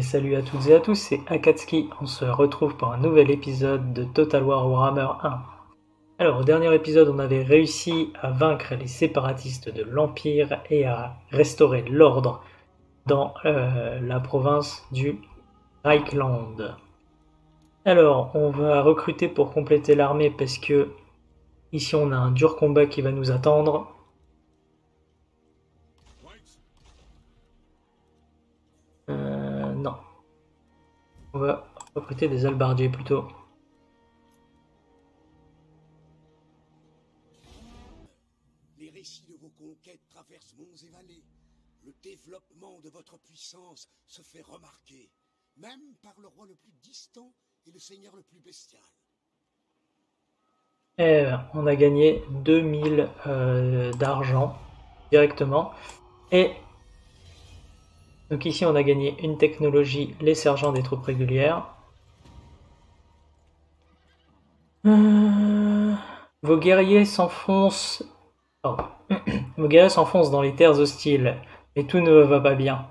Salut à toutes et à tous, c'est Akatsuki. On se retrouve pour un nouvel épisode de Total War Warhammer 1. Alors, au dernier épisode, on avait réussi à vaincre les séparatistes de l'Empire et à restaurer l'ordre dans euh, la province du Reichland. Alors, on va recruter pour compléter l'armée parce que ici on a un dur combat qui va nous attendre. On va recruter des albardiers plutôt. Les récits de vos conquêtes traversent monts et vallées. Le développement de votre puissance se fait remarquer, même par le roi le plus distant et le seigneur le plus bestial. Et on a gagné 2000 euh, d'argent directement. Et donc ici on a gagné une technologie, les sergents des troupes régulières. Euh, vos guerriers s'enfoncent. Vos guerriers s'enfoncent dans les terres hostiles, mais tout ne va pas bien.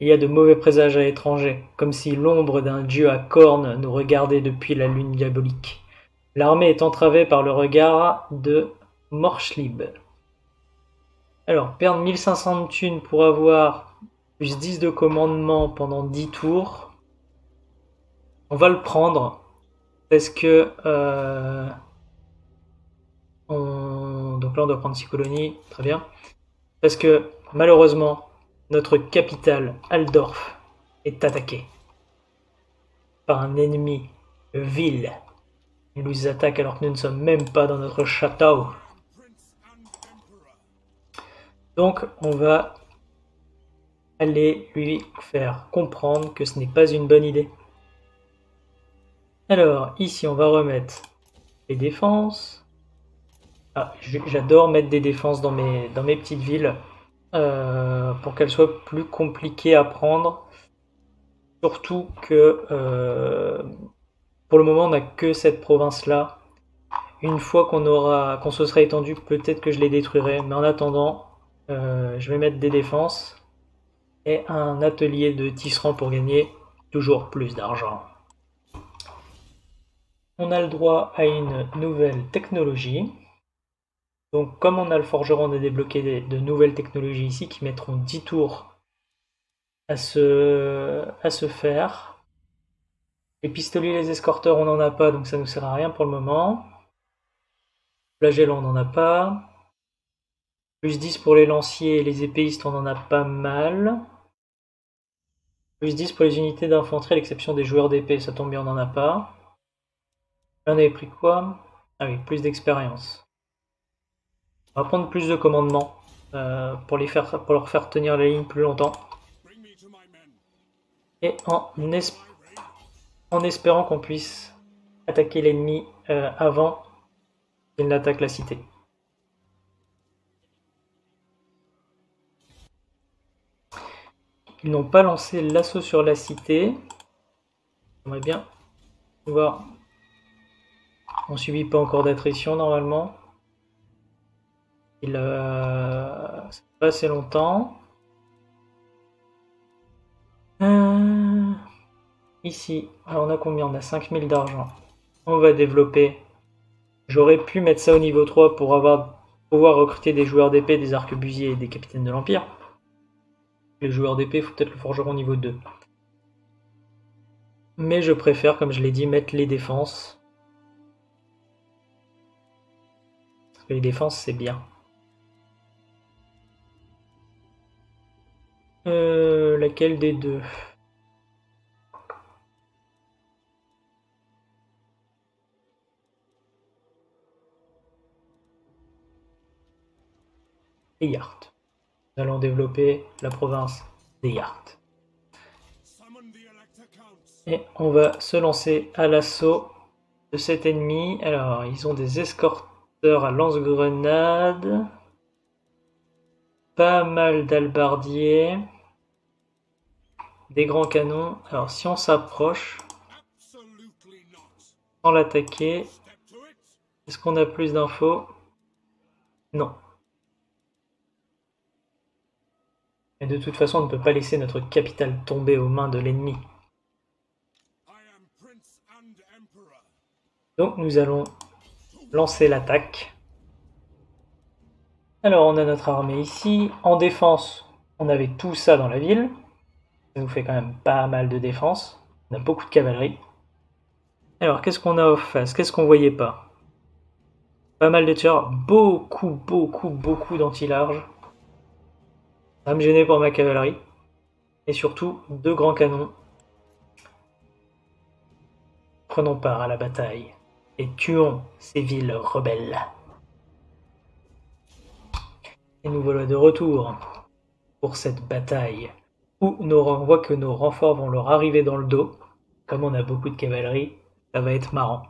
Il y a de mauvais présages à l'étranger, comme si l'ombre d'un dieu à cornes nous regardait depuis la lune diabolique. L'armée est entravée par le regard de Morchlib. Alors, perdre 1500 de thunes pour avoir plus 10 de commandement pendant 10 tours. On va le prendre parce que euh, on... donc là on doit prendre 6 colonies, très bien. Parce que malheureusement notre capitale Aldorf est attaquée par un ennemi vil. Il nous attaque alors que nous ne sommes même pas dans notre château. Donc on va aller lui faire comprendre que ce n'est pas une bonne idée. Alors ici on va remettre les défenses. Ah, j'adore mettre des défenses dans mes, dans mes petites villes euh, pour qu'elles soient plus compliquées à prendre. Surtout que euh, pour le moment on n'a que cette province là. Une fois qu'on aura qu'on se sera étendu, peut-être que je les détruirai. Mais en attendant, euh, je vais mettre des défenses un atelier de tisserand pour gagner toujours plus d'argent. On a le droit à une nouvelle technologie. Donc comme on a le forgeron, on a débloqué de nouvelles technologies ici qui mettront 10 tours à se, à se faire. Les pistoliers les escorteurs, on n'en a pas, donc ça ne nous sert à rien pour le moment. Flagellant, on n'en a pas. Plus 10 pour les lanciers et les épéistes, on en a pas mal. Plus 10 pour les unités d'infanterie, à l'exception des joueurs d'épée, ça tombe bien, on n'en a pas. On avait pris quoi? Ah oui, plus d'expérience. On va prendre plus de commandement euh, pour, leur faire tenir la ligne plus longtemps. Et en, en espérant qu'on puisse attaquer l'ennemi euh, avant qu'il n'attaque la cité. Ils n'ont pas lancé l'assaut sur la cité. J'aimerais bien voir. On subit pas encore d'attrition normalement. Il a pas assez longtemps. Euh, Ici, alors on a combien? On a 5000 d'argent. On va développer. J'aurais pu mettre ça au niveau 3 pour avoir, pouvoir recruter des joueurs d'épée, des arquebusiers et des capitaines de l'Empire. Les joueurs d'épée, il faut peut-être le forgeron niveau 2. Mais je préfère, comme je l'ai dit, mettre les défenses. Parce que les défenses, c'est bien. Euh, laquelle des deux? Et Yacht. Allons développer la province des Yachts. Et on va se lancer à l'assaut de cet ennemi. Alors, ils ont des escorteurs à lance-grenades. Pas mal d'albardiers. Des grands canons. Alors, si on s'approche, sans l'attaquer, est-ce qu'on a plus d'infos? Non. Mais de toute façon, on ne peut pas laisser notre capitale tomber aux mains de l'ennemi. Donc nous allons lancer l'attaque. Alors on a notre armée ici. En défense, on avait tout ça dans la ville. Ça nous fait quand même pas mal de défense. On a beaucoup de cavalerie. Alors qu'est-ce qu'on a en face? Qu'est-ce qu'on voyait pas? Pas mal de tireurs. Beaucoup, beaucoup, beaucoup d'anti-larges. Me gêner pour ma cavalerie. Et surtout, deux grands canons. Prenons part à la bataille et tuons ces villes rebelles. Et nous voilà de retour pour cette bataille où on voit que nos renforts vont leur arriver dans le dos. Comme on a beaucoup de cavalerie, ça va être marrant.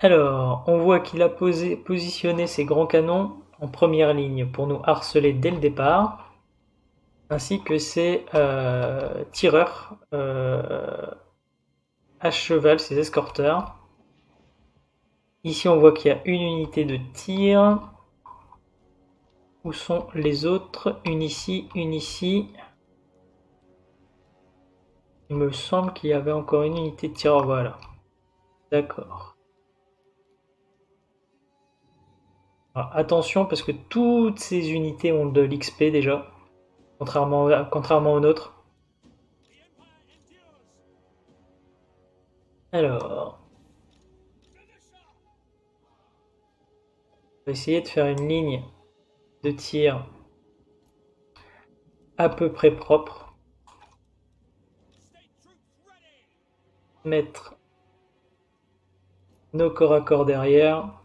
Alors, on voit qu'il a positionné ses grands canons première ligne pour nous harceler dès le départ, ainsi que ses euh, tireurs euh, à cheval, ses escorteurs. Ici, on voit qu'il y a une unité de tir. Où sont les autres? Une ici, une ici. Il me semble qu'il y avait encore une unité de tir. Voilà. D'accord. Attention parce que toutes ces unités ont de l'XP déjà, contrairement, contrairement aux nôtres. Alors, on va essayer de faire une ligne de tir à peu près propre. Mettre nos corps à corps derrière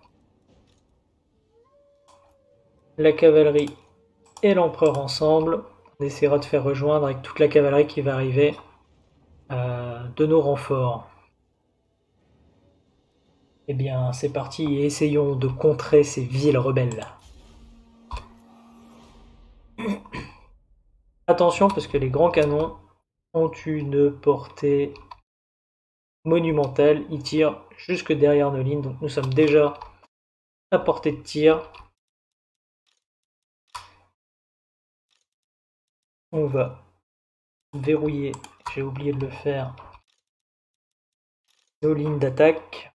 la cavalerie et l'empereur ensemble. On essaiera de faire rejoindre avec toute la cavalerie qui va arriver euh, de nos renforts. Eh bien, c'est parti et essayons de contrer ces villes rebelles. Attention parce que les grands canons ont une portée monumentale. Ils tirent jusque derrière nos lignes, donc nous sommes déjà à portée de tir. On va verrouiller, j'ai oublié de le faire, nos lignes d'attaque.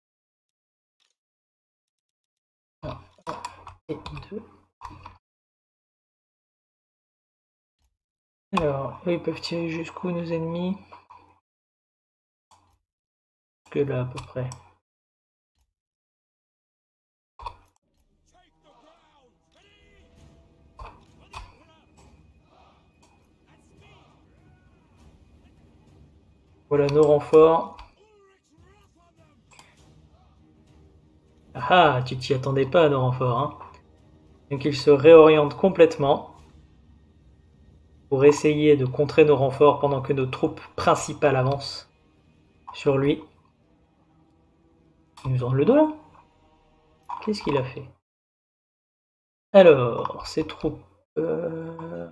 et. Alors, ils peuvent tirer jusqu'où nos ennemis? Que là, à peu près. Voilà nos renforts. Ah, tu t'y attendais pas à nos renforts. Hein. Donc ils se réorientent complètement pour essayer de contrer nos renforts pendant que nos troupes principales avancent sur lui. Il nous en le dos Qu'est-ce qu'il a fait? Alors, ces troupes... Euh,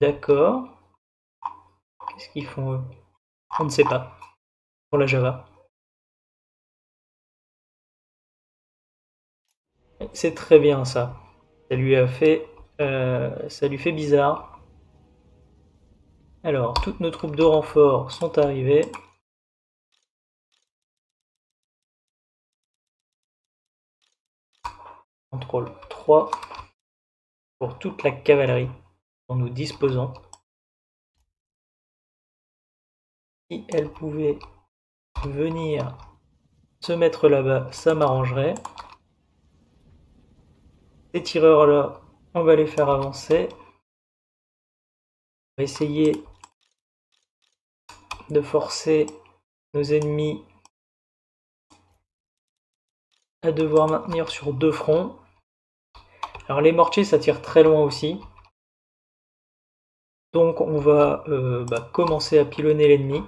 d'accord. Qu'est-ce qu'ils font eux On ne sait pas. Pour la Java. C'est très bien ça. Ça lui a fait, euh, ça lui fait bizarre. Alors, toutes nos troupes de renfort sont arrivées. Contrôle 3 pour toute la cavalerie dont nous disposons. Si elle pouvait venir se mettre là-bas, ça m'arrangerait. Ces tireurs-là, on va les faire avancer. On va essayer de forcer nos ennemis à devoir maintenir sur deux fronts. Alors les mortiers, ça tire très loin aussi. Donc on va euh, bah, commencer à pilonner l'ennemi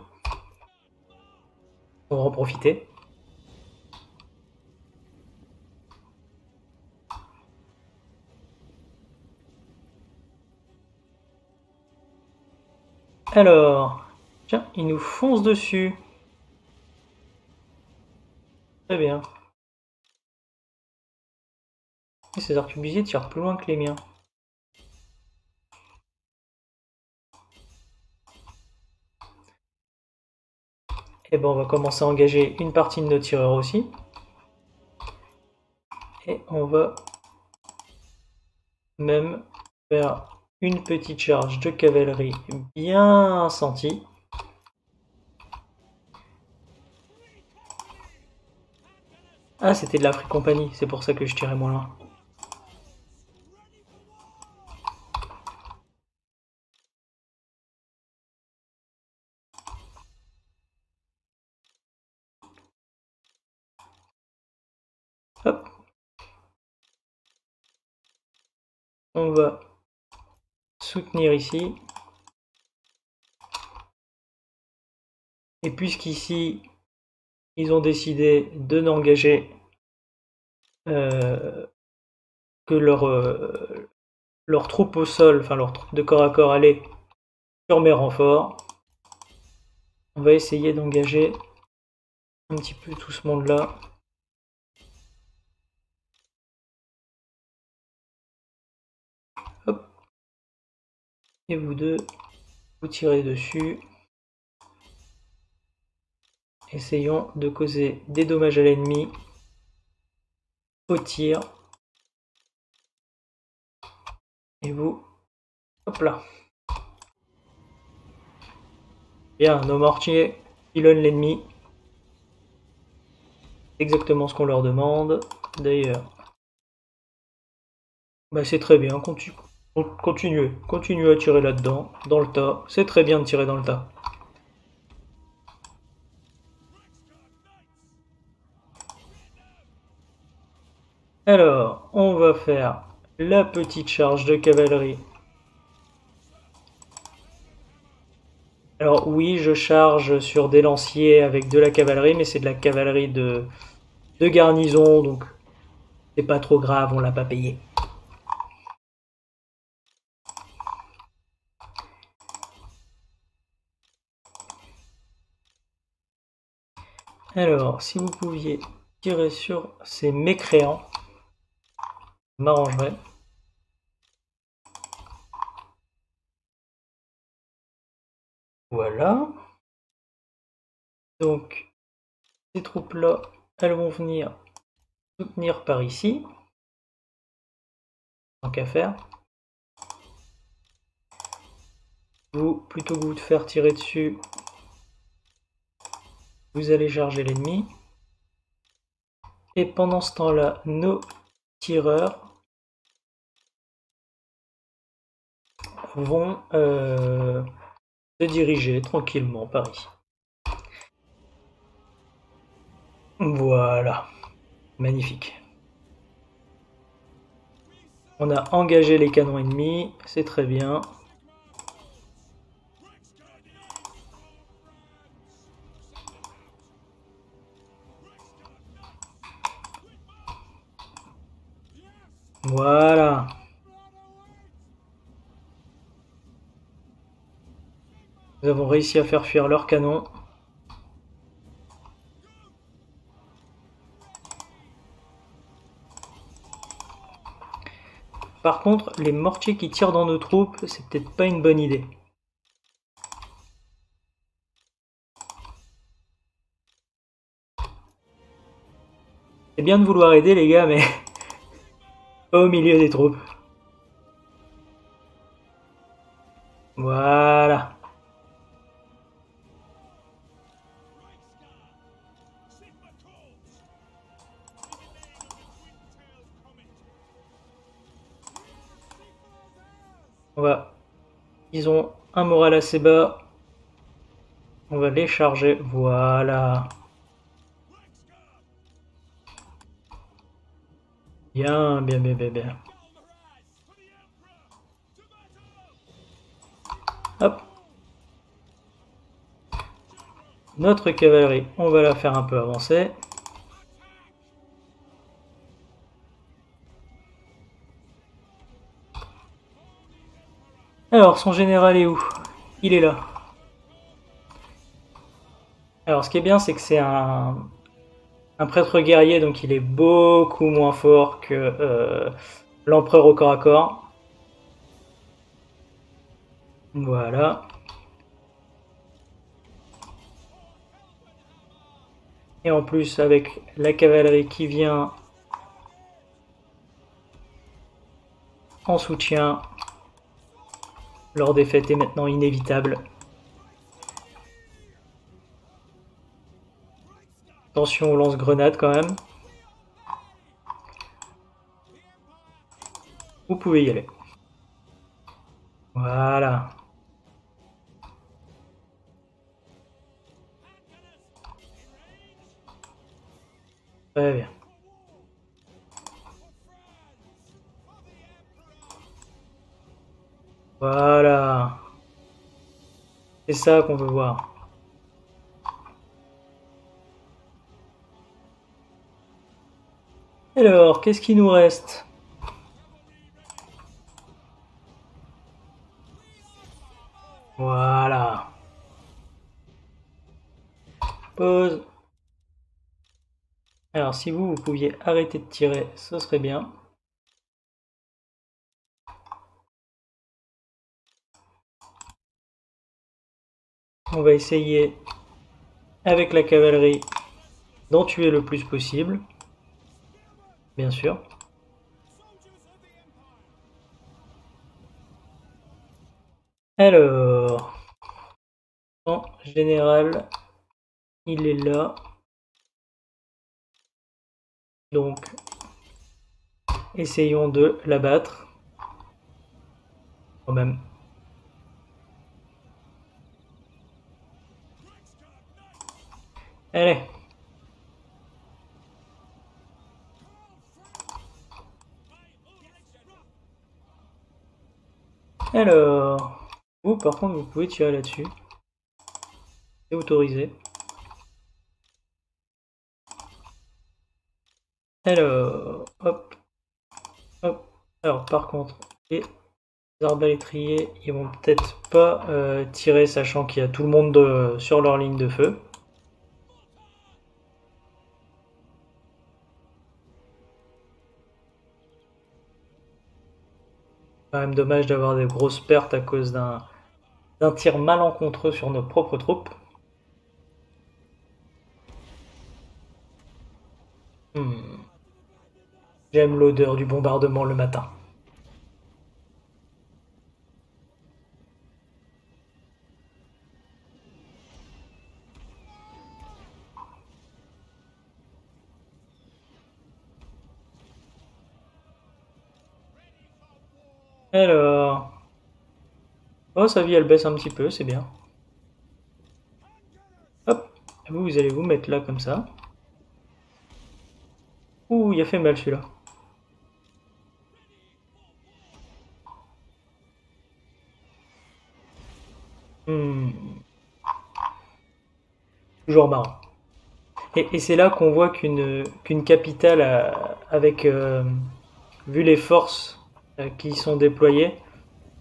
pour en profiter. Alors, tiens, il nous fonce dessus. Très bien. Et ces arquebusiers tirent plus loin que les miens. Et ben on va commencer à engager une partie de nos tireurs aussi. Et on va même faire une petite charge de cavalerie bien sentie. Ah, c'était de la Free Company, c'est pour ça que je tirais moins loin. Hop. On va soutenir ici. Et puisqu'ici, ils ont décidé de n'engager euh, que leur, euh, au sol, enfin leur troupe de corps à corps allait sur mes renforts. On va essayer d'engager un petit peu tout ce monde-là. Vous deux, vous tirez dessus. Essayons de causer des dommages à l'ennemi au tir. Et vous, hop là. Bien, nos mortiers pilonnent l'ennemi. Exactement ce qu'on leur demande. D'ailleurs, bah c'est très bien. Continuez, continuez à tirer là-dedans, dans le tas. C'est très bien de tirer dans le tas. Alors, on va faire la petite charge de cavalerie. Alors oui, je charge sur des lanciers avec de la cavalerie, mais c'est de la cavalerie de, de garnison, donc c'est pas trop grave, on l'a pas payé. Alors, si vous pouviez tirer sur ces mécréants m'arrangerait. Voilà. Donc, ces troupes-là, elles vont venir soutenir par ici. Tant qu'à faire. Vous, plutôt que vous de faire tirer dessus, vous allez charger l'ennemi. Et pendant ce temps-là, nos tireurs vont euh, se diriger tranquillement par ici. Voilà, magnifique. On a engagé les canons ennemis, c'est très bien. Voilà. Nous avons réussi à faire fuir leur canon. Par contre, les mortiers qui tirent dans nos troupes, c'est peut-être pas une bonne idée. C'est bien de vouloir aider les gars, mais au milieu des troupes. Voilà. Ils ont un moral assez bas. On va les charger. Voilà. Bien, bien, bien, bien, bien. Hop. Notre cavalerie, on va la faire un peu avancer. Alors, son général est où? Il est là. Alors, ce qui est bien, c'est que c'est un, un prêtre guerrier, donc il est beaucoup moins fort que euh, l'empereur au corps à corps. Voilà. Et en plus, avec la cavalerie qui vient en soutien, leur défaite est maintenant inévitable. Attention aux lance-grenades quand même. Vous pouvez y aller. Voilà. Très bien. Voilà. C'est ça qu'on veut voir. Alors, qu'est-ce qui nous reste? Voilà. Pause. Alors, si vous, vous pouviez arrêter de tirer, ce serait bien. On va essayer, avec la cavalerie, d'en tuer le plus possible. Bien sûr. Alors, en général, il est là. Donc, essayons de l'abattre. Quand même. Allez. Alors, vous par contre vous pouvez tirer là-dessus. C'est autorisé. Alors, hop, hop. Alors par contre, les arbalétriers, ils vont peut-être pas euh, tirer sachant qu'il y a tout le monde sur leur ligne de feu. Quand même dommage d'avoir des grosses pertes à cause d'un tir malencontreux sur nos propres troupes. Hmm. J'aime l'odeur du bombardement le matin. Alors... Oh, sa vie, elle baisse un petit peu, c'est bien. Hop. Vous, allez vous mettre là, comme ça. Ouh, il a fait mal, celui-là. Hmm. Toujours marrant. Et, c'est là qu'on voit qu'une capitale, avec... Euh, vu les forces qui sont déployés,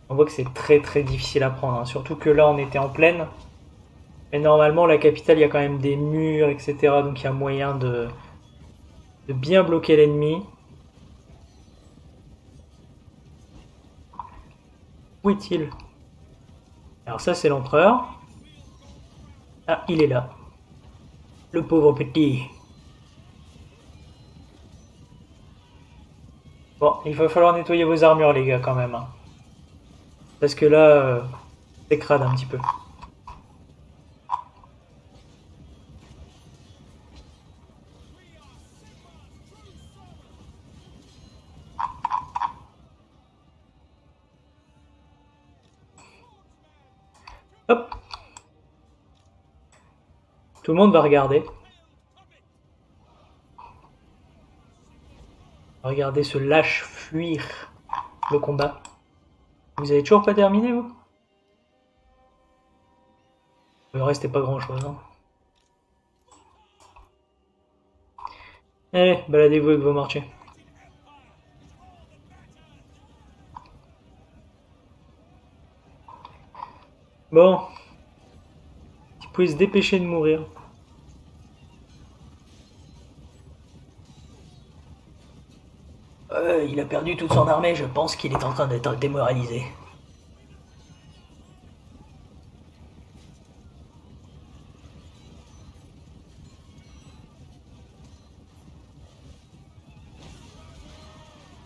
on voit que c'est très très difficile à prendre. Hein. Surtout que là, on était en pleine. Mais normalement, la capitale, il y a quand même des murs, etc. Donc il y a moyen de, de bien bloquer l'ennemi. Où est-il? Alors ça, c'est l'empereur. Ah, il est là. Le pauvre petit. Bon, il va falloir nettoyer vos armures, les gars, quand même. Hein. Parce que là, euh, c'est crade un petit peu. Hop. Tout le monde va regarder. Regardez ce lâche fuir le combat. Vous avez toujours pas terminé, vous? Le reste n'est pas grand-chose. Hein. Allez, baladez-vous avec vos marchés. Bon. Vous pouvez se dépêcher de mourir. il a perdu toute son armée, je pense qu'il est en train d'être démoralisé.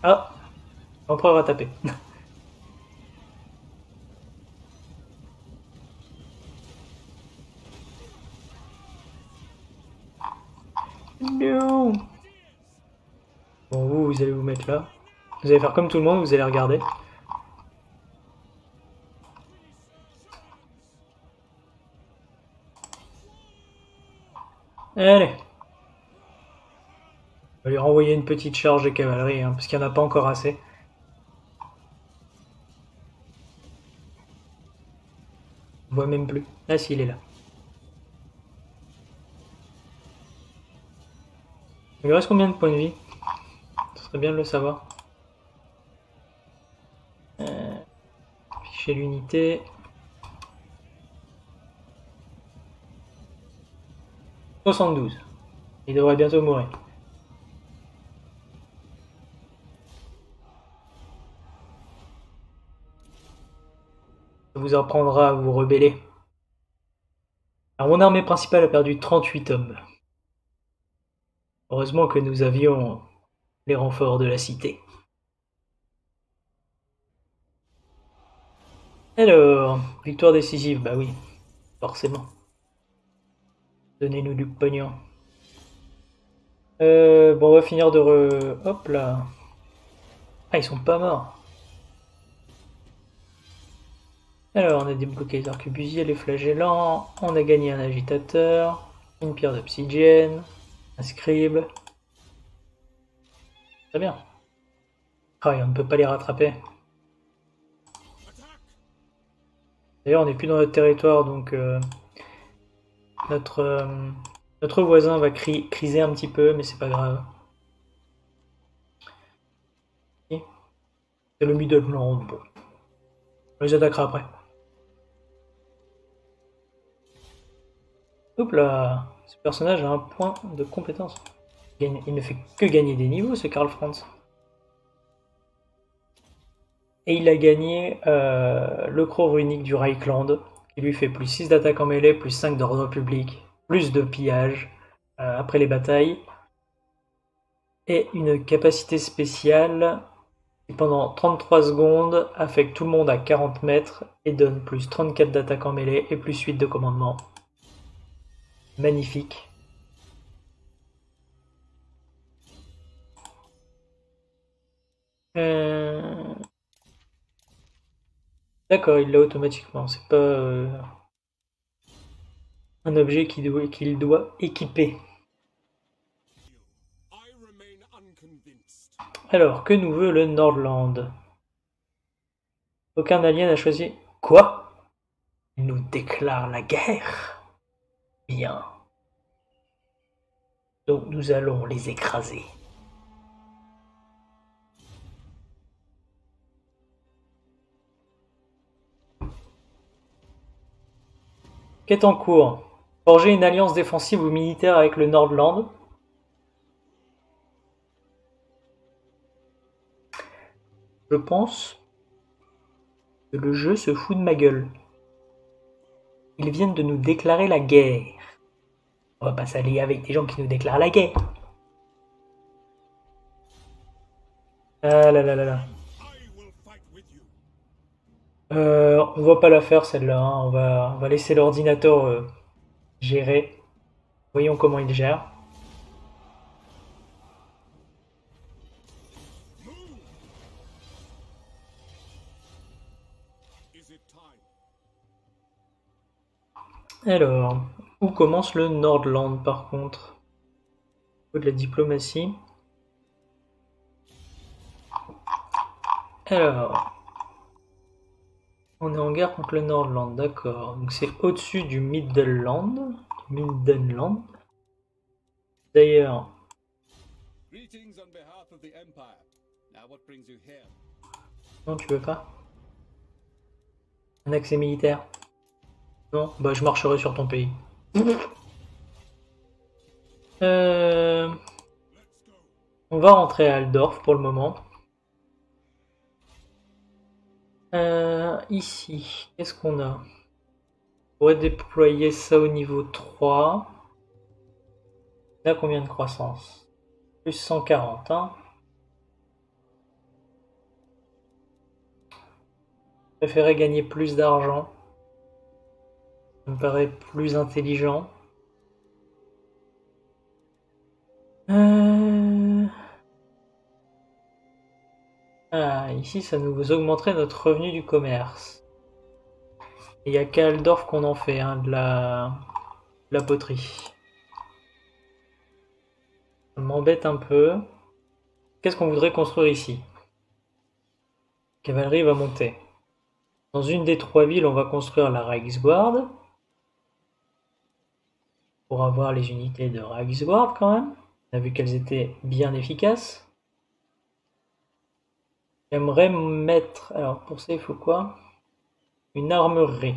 Ah, l'empereur a tapé. Vous allez faire comme tout le monde, vous allez regarder. Allez On va lui renvoyer une petite charge de cavalerie, hein, parce qu'il n'y en a pas encore assez. On voit même plus. Ah si, il est là. Il lui reste combien de points de vie? Ce serait bien de le savoir. Fichier l'unité. « 72. Il devrait bientôt mourir. Ça vous apprendra à vous rebeller. Mon armée principale a perdu 38 hommes. Heureusement que nous avions les renforts de la cité. Alors, victoire décisive, bah oui, forcément. Donnez-nous du pognon. Euh, bon, on va finir de re... Hop là. Ah, ils sont pas morts. Alors, on a débloqué les arquebusiers, les flagellants, on a gagné un agitateur, une pierre d'obsidienne, un scribe. Très bien. Ah, on ne peut pas les rattraper. D'ailleurs, on n'est plus dans notre territoire, donc euh, notre, euh, notre voisin va criser un petit peu, mais c'est pas grave. C'est le Midland. Bon. On les attaquera après. Hop là Ce personnage a un point de compétence. Il ne fait que gagner des niveaux, ce Karl Franz. Et il a gagné euh, le croc runique du Reichland, qui lui fait plus 6 d'attaque en mêlée, plus 5 d'ordre public, plus de pillage euh, après les batailles, et une capacité spéciale qui pendant 33 secondes affecte tout le monde à 40 mètres et donne plus 34 d'attaque en mêlée et plus 8 de commandement. Magnifique. Euh, d'accord, il l'a automatiquement. C'est pas euh, un objet qu'il doit, doit équiper. Alors, que nous veut le Nordland? Aucun alien n'a choisi. Quoi? Il nous déclare la guerre? Bien. Donc nous allons les écraser. Qu'est en cours? Forger une alliance défensive ou militaire avec le Nordland? Je pense que le jeu se fout de ma gueule. Ils viennent de nous déclarer la guerre. On va pas s'allier avec des gens qui nous déclarent la guerre. Ah là là là là. Euh, on va pas la faire celle-là. Hein. On, va, on va laisser l'ordinateur euh, gérer. Voyons comment il gère. Alors, où commence le Nordland par contre? Au de la diplomatie. Alors, on est en guerre contre le Nordland, d'accord. Donc c'est au-dessus du Midland. Middenland. D'ailleurs. Non, tu veux pas? Un accès militaire non, bah je marcherai sur ton pays. Euh, on va rentrer à Aldorf pour le moment. Euh, ici. Qu'est-ce qu'on a? On pourrait déployer ça au niveau 3. On a combien de croissance? Plus 140, hein Je préférais gagner plus d'argent. Ça me paraît plus intelligent. Euh... ah, ici, ça nous augmenterait notre revenu du commerce. Il n'y a qu'à qu'on en fait, hein, de, la... de la poterie. Ça m'embête un peu. Qu'est-ce qu'on voudrait construire ici? Cavalerie va monter. Dans une des trois villes, on va construire la Reichsguard. Pour avoir les unités de Reichsguard quand même. On a vu qu'elles étaient bien efficaces. J'aimerais mettre... Alors pour ça il faut quoi? Une armurerie.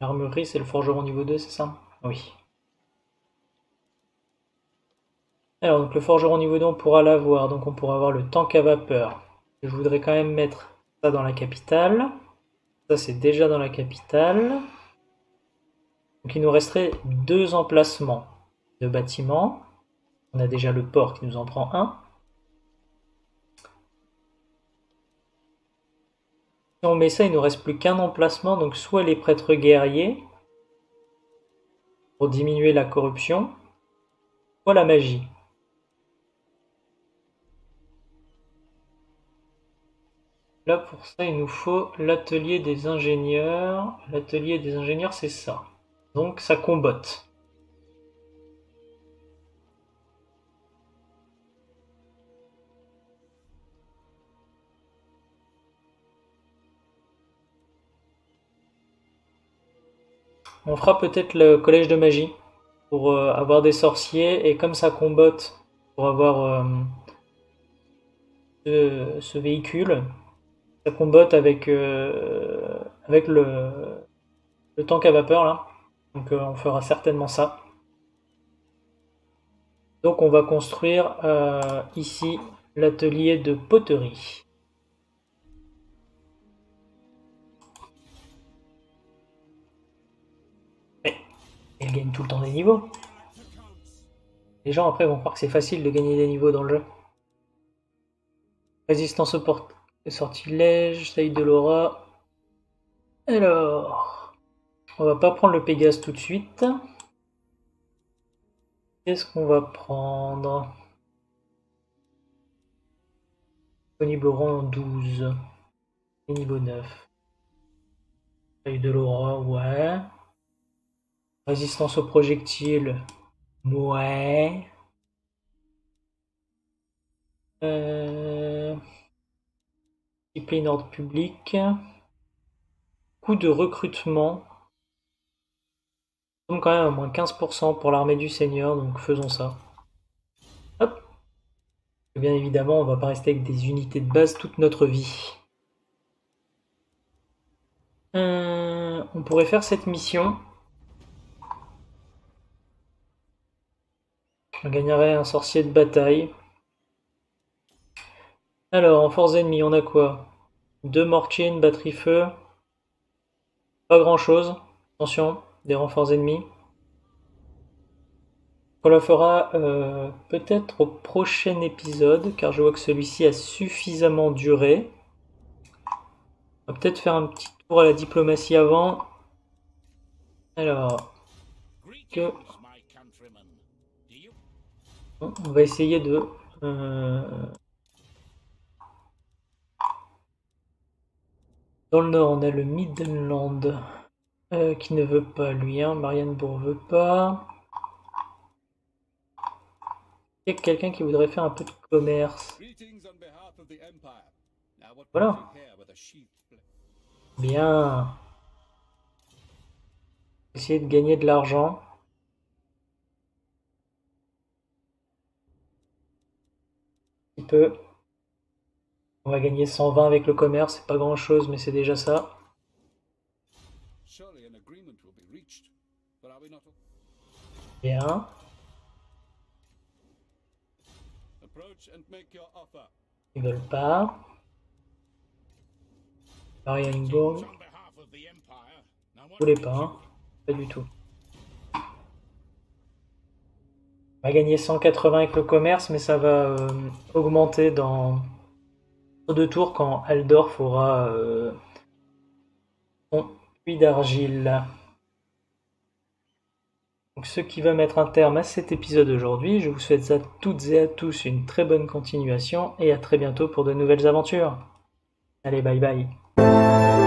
L'armurerie c'est le forgeron niveau 2 c'est ça? Oui. Alors, donc le forgeron niveau 2, on pourra l'avoir. Donc, on pourra avoir le tank à vapeur. Je voudrais quand même mettre ça dans la capitale. Ça, c'est déjà dans la capitale. Donc, il nous resterait deux emplacements de bâtiments. On a déjà le port qui nous en prend un. Si on met ça, il nous reste plus qu'un emplacement. Donc, soit les prêtres guerriers pour diminuer la corruption, soit la magie. Là, pour ça, il nous faut l'atelier des ingénieurs. L'atelier des ingénieurs, c'est ça. Donc, ça combotte. On fera peut-être le collège de magie pour euh, avoir des sorciers et comme ça combotte pour avoir euh, ce véhicule, ça combotte avec, euh, avec le, le tank à vapeur là. Donc on fera certainement ça. Donc on va construire ici l'atelier de poterie. Elle gagne tout le temps des niveaux. Les gens après vont croire que c'est facile de gagner des niveaux dans le jeu. Résistance au porte Sortilège, taille de l'aura. Alors, on va pas prendre le Pégase tout de suite. Qu'est-ce qu'on va prendre? Disponible rang 12. Et niveau 9. Taille de l'aura, ouais. Résistance aux projectiles, ouais. Euh... Discipline ordre public. Coût de recrutement. Donc quand même à moins 15% pour l'armée du Seigneur, donc faisons ça. Hop. bien évidemment, on va pas rester avec des unités de base toute notre vie. Euh, on pourrait faire cette mission. On gagnerait un sorcier de bataille. Alors, en force ennemie, on a quoi? Deux mortiers, une batterie feu. Pas grand chose. Attention, des renforts ennemis. On la fera euh, peut-être au prochain épisode, car je vois que celui-ci a suffisamment duré. On va peut-être faire un petit tour à la diplomatie avant. Alors, que... on va essayer de... Euh, Dans le nord, on a le Midland euh, qui ne veut pas, lui. Hein. Marianebourg veut pas. Il y a quelqu'un qui voudrait faire un peu de commerce. Voilà. Bien. Essayer de gagner de l'argent. Peu. On va gagner 120 avec le commerce, c'est pas grand chose, mais c'est déjà ça. Bien. Ils veulent pas. Marienburg. Vous voulez pas, hein Pas du tout. On va gagner 180 avec le commerce, mais ça va euh, augmenter dans, de tours quand Aldorf aura, euh, son puits d'argile. Donc ce qui va mettre un terme à cet épisode aujourd'hui. Je vous souhaite à toutes et à tous une très bonne continuation et à très bientôt pour de nouvelles aventures. Allez, bye bye.